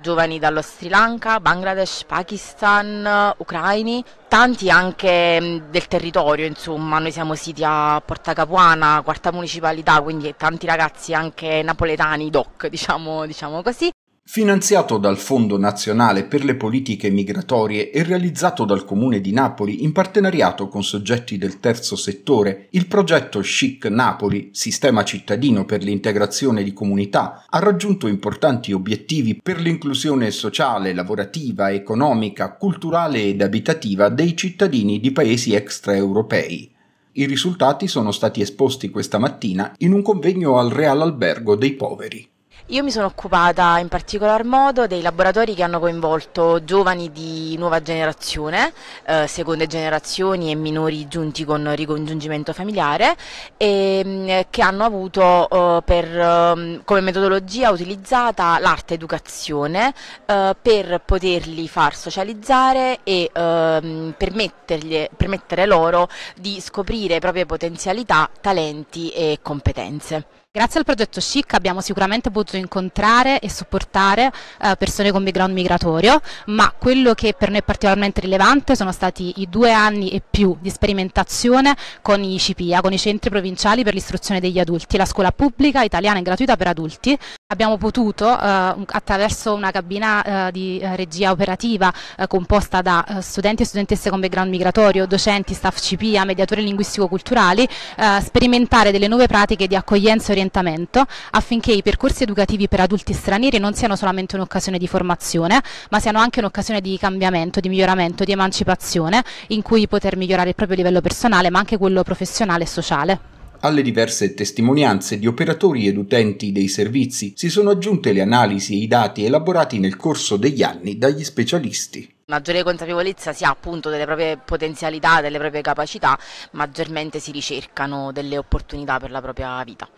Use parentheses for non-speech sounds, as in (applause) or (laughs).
giovani dallo Sri Lanka, Bangladesh, Pakistan, ucraini, tanti anche del territorio, insomma, noi siamo siti a Porta Capuana, quarta municipalità, quindi tanti ragazzi anche napoletani, doc, (laughs) diciamo, diciamo così. Finanziato dal Fondo Nazionale per le Politiche Migratorie e realizzato dal Comune di Napoli in partenariato con soggetti del terzo settore, il progetto Chic Napoli, sistema cittadino per l'integrazione di comunità, ha raggiunto importanti obiettivi per l'inclusione sociale, lavorativa, economica, culturale ed abitativa dei cittadini di paesi extraeuropei. I risultati sono stati esposti questa mattina in un convegno al Real Albergo dei Poveri. Io mi sono occupata in particolar modo dei laboratori che hanno coinvolto giovani di nuova generazione, eh, seconde generazioni e minori giunti con ricongiungimento familiare e mm, che hanno avuto eh, per, eh, come metodologia utilizzata l'arte educazione eh, per poterli far socializzare e ehm, permettere loro di scoprire proprie potenzialità, talenti e competenze. Grazie al progetto SHIC abbiamo sicuramente potuto incontrare e supportare eh, persone con background migratorio, ma quello che per noi è particolarmente rilevante sono stati i due anni e più di sperimentazione con i CPIA, con i centri provinciali per l'istruzione degli adulti, la scuola pubblica italiana e gratuita per adulti. Abbiamo potuto, eh, attraverso una cabina eh, di eh, regia operativa eh, composta da eh, studenti e studentesse con background migratorio, docenti, staff CPIA, mediatori linguistico-culturali, sperimentare delle nuove pratiche di accoglienza e orientamento affinché i percorsi educativi per adulti stranieri non siano solamente un'occasione di formazione, ma siano anche un'occasione di cambiamento, di miglioramento, di emancipazione, in cui poter migliorare il proprio livello personale, ma anche quello professionale e sociale. Alle diverse testimonianze di operatori ed utenti dei servizi si sono aggiunte le analisi e i dati elaborati nel corso degli anni dagli specialisti maggiore consapevolezza si ha appunto delle proprie potenzialità, delle proprie capacità, maggiormente si ricercano delle opportunità per la propria vita.